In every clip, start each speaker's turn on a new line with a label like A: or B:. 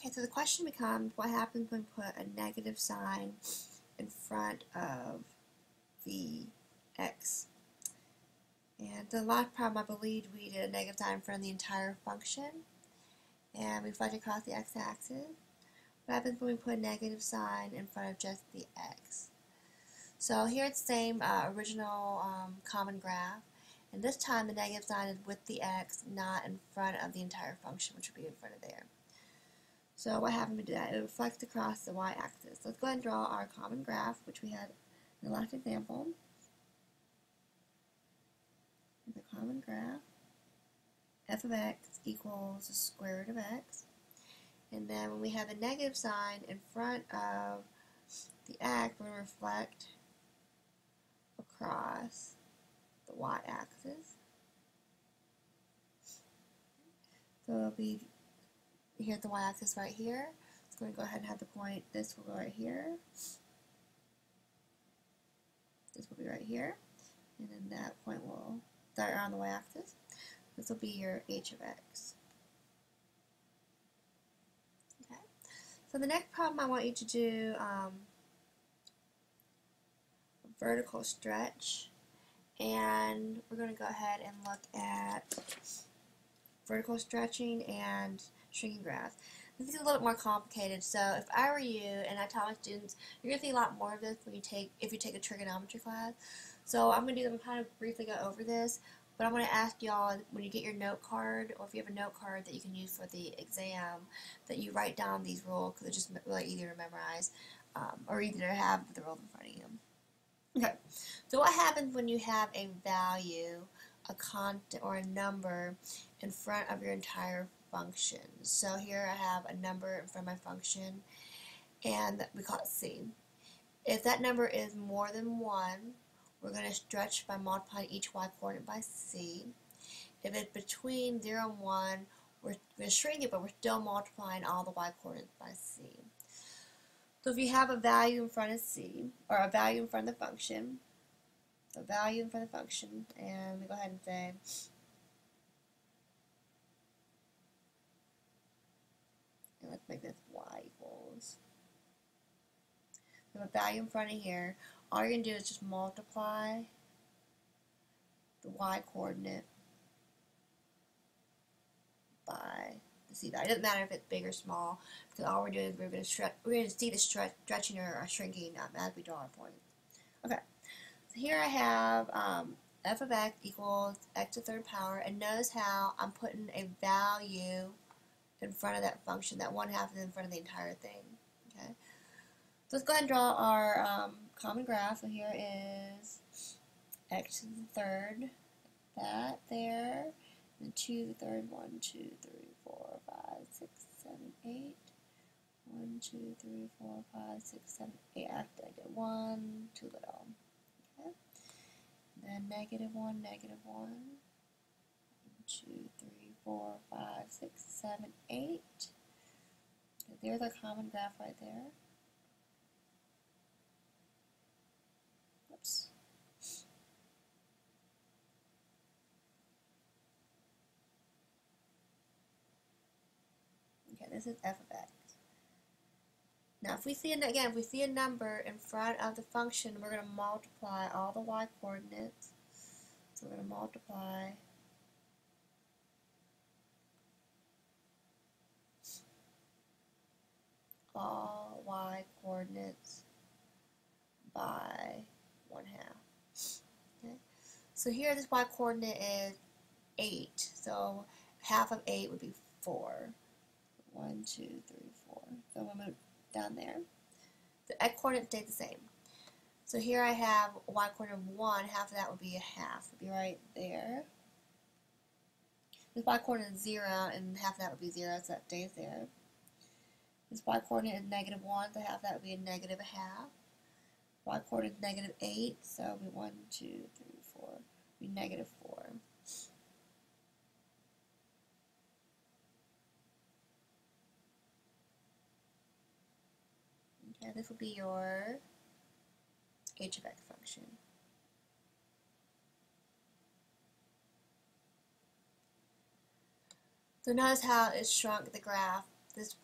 A: Okay, so the question becomes, what happens when we put a negative sign in front of the x? And the last problem, I believe we did a negative sign in front of the entire function. And we fudge across the x-axis. What happens when we put a negative sign in front of just the x? So here it's the same uh, original um, common graph. And this time the negative sign is with the x, not in front of the entire function, which would be in front of there. So what happens to that? It reflects across the y-axis. Let's go ahead and draw our common graph, which we had in the last example. The common graph. f of x equals the square root of x. And then when we have a negative sign in front of the x, to reflect across the y-axis. So it'll be here's the y-axis right here. It's going to go ahead and have the point, this will go right here. This will be right here. And then that point will start on the y-axis. This will be your h of x. Okay. So the next problem I want you to do um, vertical stretch and we're going to go ahead and look at vertical stretching and shrinking graphs. This is a little bit more complicated, so if I were you, and I tell my students, you're going to see a lot more of this when you take, if you take a trigonometry class. So I'm going to do them kind of briefly go over this, but I'm going to ask y'all when you get your note card, or if you have a note card that you can use for the exam, that you write down these rules because it's just really easy to memorize, um, or easy to have the rules in front of you. Okay, so what happens when you have a value, a constant, or a number in front of your entire function? So here I have a number in front of my function, and we call it c. If that number is more than 1, we're going to stretch by multiplying each y coordinate by c. If it's between 0 and 1, we're going to shrink it, but we're still multiplying all the y coordinates by c. So if you have a value in front of c, or a value in front of the function, a value in front of the function, and we go ahead and say let's make this y equals. We have a value in front of here. All you're going to do is just multiply the y coordinate by see that. It doesn't matter if it's big or small, because all we're doing is we're going to stretch, we're going to see the stretch, stretching or shrinking um, as we draw our point. Okay, so here I have um, f of x equals x to the third power, and notice how I'm putting a value in front of that function. That one half is in front of the entire thing. Okay, so let's go ahead and draw our um, common graph. So here is x to the third, that there, and 2 to the third, 1, 2, 3, four, five, six, seven, eight. One, two, three, four, five, six, seven, eight. After I did one, too little. Okay. Then negative one, negative one. One, two, three, four, five, six, seven, eight. There's a common graph right there. Oops. Okay, this is f of x. Now if we see, an, again, if we see a number in front of the function, we're going to multiply all the y coordinates. So we're going to multiply all y coordinates by 1 half. Okay. So here this y coordinate is 8. So half of 8 would be 4. One, two, three, four. So I'm going to move down there. The x coordinate stayed the same. So here I have y coordinate of 1. Half of that would be a half. It would be right there. This y coordinate is 0, and half of that would be 0, so that stays there. This y coordinate is negative 1, so half that would be a negative a half. Y coordinate is negative 8, so it would be 1, 2, 3, 4, be negative 4. And this will be your h of x function. So notice how it shrunk the graph. This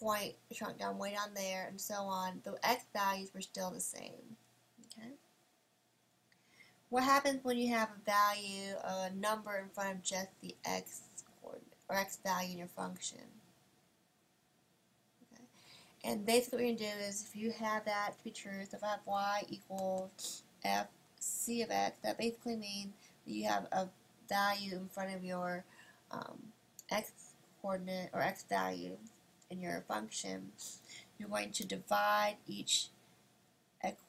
A: point shrunk down way down there, and so on, the x values were still the same. Okay. What happens when you have a value, a number in front of just the x coordinate or x value in your function? Okay. And basically, what you're going to do is if you have that to be true, so if I have y equals f c of x, that basically means that you have a value in front of your um, x coordinate or x value in your function, you're going to divide each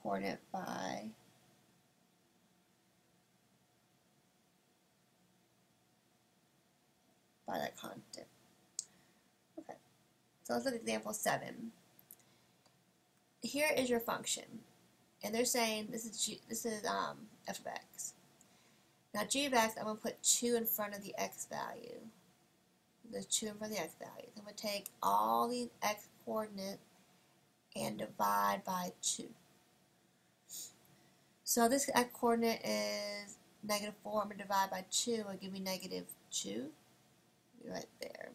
A: coordinate by by that constant. Okay, so let's look at example 7. Here is your function, and they're saying this is G, this is um, f of x. Now g of x, I'm going to put 2 in front of the x value. There's 2 in front of the x value. I'm going to take all the x coordinates and divide by 2. So this x coordinate is negative 4. I'm going to divide by 2. It'll give me negative 2 right there.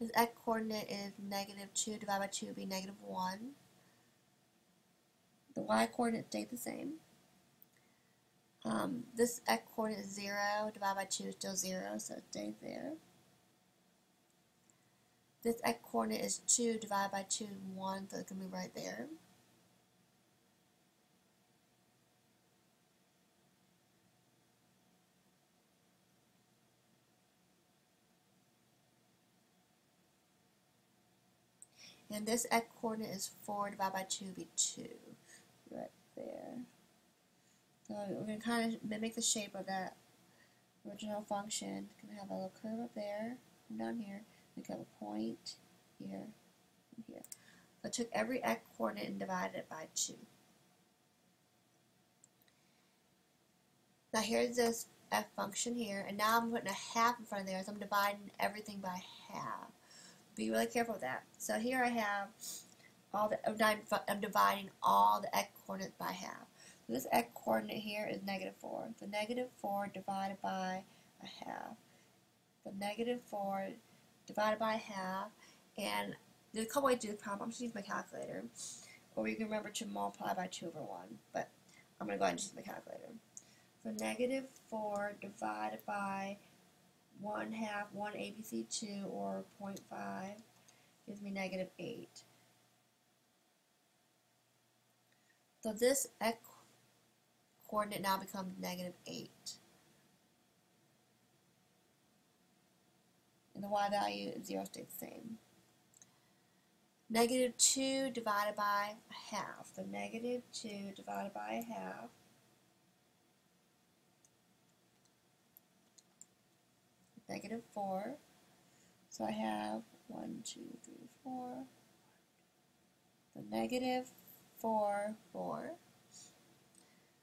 A: This x coordinate is negative 2 divided by 2 would be negative 1. The y coordinate stayed the same. Um, this x coordinate is 0, divided by 2 is still 0, so it stays there. This x coordinate is 2, divided by 2 is 1, so it can move right there. And this x coordinate is 4 divided by 2 would be 2. Right there. So we're going to kind of mimic the shape of that original function. Going to have a little curve up there, come down here. We have a point here and here. So I took every x coordinate and divided it by 2. Now here's this f function here, and now I'm putting a half in front of there, so I'm dividing everything by half. Be really careful with that. So here I have all the, I'm dividing all the x coordinates by half. This x coordinate here is negative 4. So negative 4 divided by a half. So negative 4 divided by a half. And there's a couple ways to do this problem. I'm just use my calculator. Or you can remember to multiply by 2 over 1. But I'm going to go ahead and use my calculator. So negative 4 divided by 1 half 1 ABC2 or 0.5 gives me negative 8. So this x coordinate now becomes negative 8. And the y value 0 stays the same. Negative 2 divided by a half. So negative 2 divided by a half negative 4. So I have 1, 2, 3, 4. The negative 4, 4.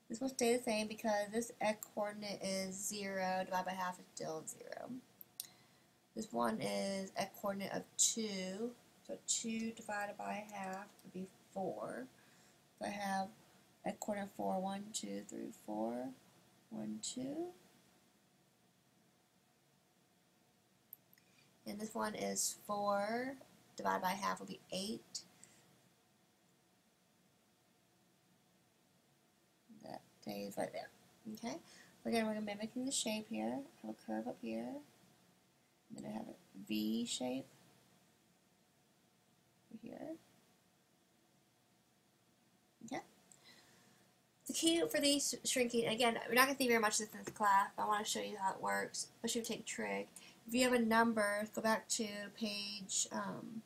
A: This will stay the same because this x coordinate is 0, divided by half is still 0. This one is x coordinate of 2, so 2 divided by half would be 4. So I have x coordinate 4, 1, 2, 3, 4, 1, 2. And this one is 4 divided by half will be 8. That stays right there. Okay? Again, we're mimicking the shape here. I have a curve up here. Then I have a V shape over here. Okay? The key for these shrinking, again, we're not going to see very much of this in this class, but I want to show you how it works, especially if you take trig. If you have a number, go back to page um,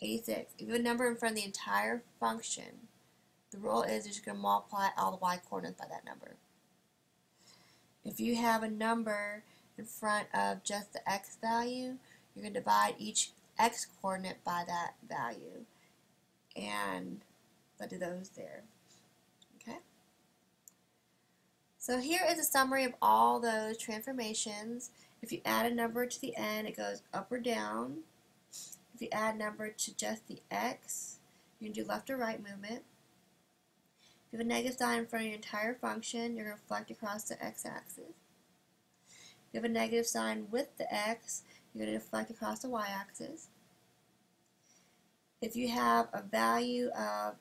A: 86. If you have a number in front of the entire function, the rule is you're just going to multiply all the y coordinates by that number. If you have a number in front of just the x value, you're going to divide each x coordinate by that value. And let do those there. Okay? So here is a summary of all those transformations. If you add a number to the end, it goes up or down. If you add a number to just the x, you can do left or right movement. If you have a negative sign in front of your entire function, you're going to reflect across the x-axis. If you have a negative sign with the x, you're going to deflect across the y-axis. If you have a value of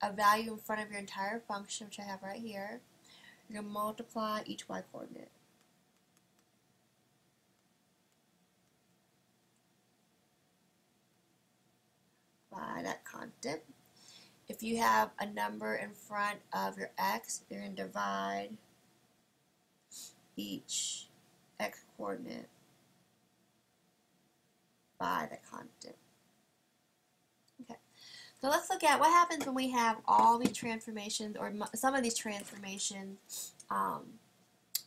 A: a value in front of your entire function, which I have right here, you're going to multiply each y-coordinate. by that constant. If you have a number in front of your x, you're going to divide each x coordinate by the constant. Okay, so let's look at what happens when we have all these transformations or some of these transformations um,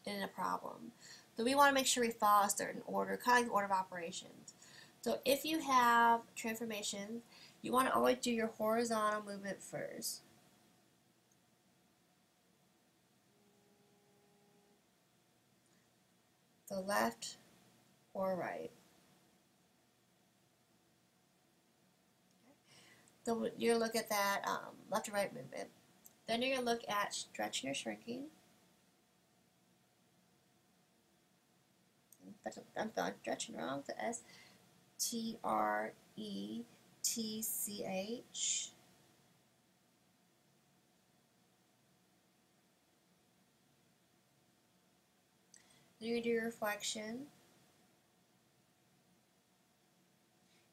A: in a problem. So we want to make sure we follow a certain order, kind of order of operations. So if you have transformations you want to always do your horizontal movement first. The left or right. So to look at that um, left or right movement. Then you're going to look at stretching or shrinking. I'm stretching wrong. The S T R E TCH. Then you do your reflection.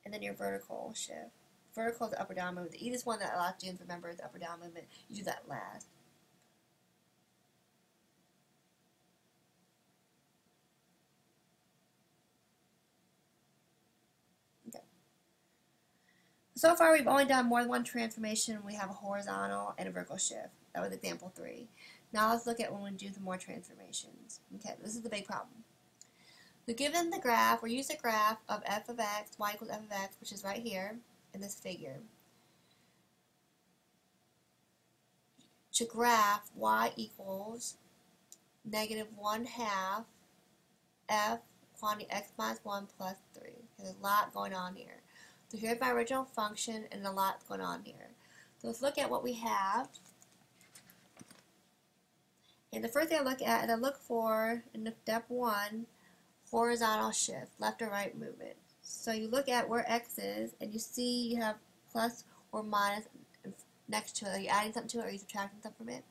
A: And then your vertical shift. Vertical is the up or down movement. The easiest one that a lot of students remember is the up or down movement. You do that last. So far, we've only done more than one transformation. We have a horizontal and a vertical shift. That was example three. Now let's look at when we do the more transformations. Okay, this is the big problem. So given the graph, we use the graph of f of x, y equals f of x, which is right here in this figure. To graph y equals negative 1 half f quantity x minus 1 plus 3. There's a lot going on here. So here's my original function and a lot going on here. So let's look at what we have. And the first thing I look at is I look for, in step one, horizontal shift, left or right movement. So you look at where x is, and you see you have plus or minus next to it. Are you adding something to it, or are you subtracting something from it?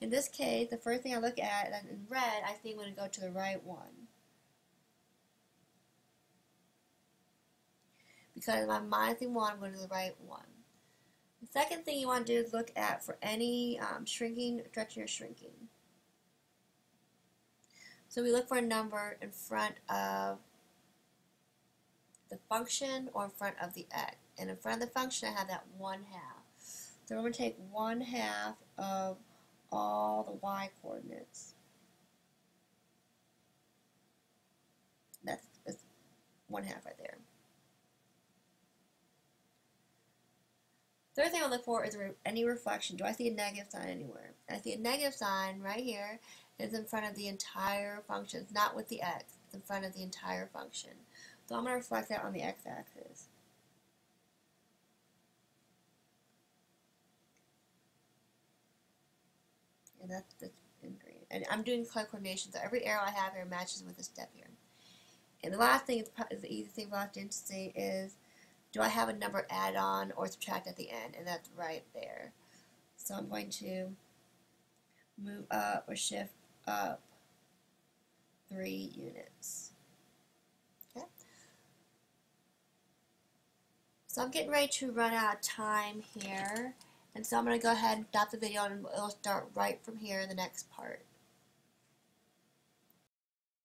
A: In this case, the first thing I look at, and in red, I think I'm going to go to the right one. Because my minusing one, I'm going to the right one. The second thing you want to do is look at for any um, shrinking, stretching, or shrinking. So we look for a number in front of the function or in front of the x. And in front of the function, I have that 1 half. So we're going to take 1 half of all the y coordinates. That's, that's 1 half right there. Third thing I look for is any reflection. Do I see a negative sign anywhere? I see a negative sign right here. It's in front of the entire function. It's not with the x. It's in front of the entire function. So I'm going to reflect that on the x-axis. And that's, that's in green. And I'm doing color coordination, so every arrow I have here matches with a step here. And the last thing is, is the easy thing left to see is do I have a number add on or subtract at the end? And that's right there. So I'm going to move up or shift up three units. Okay. So I'm getting ready to run out of time here. And so I'm going to go ahead and stop the video and it'll start right from here in the next part.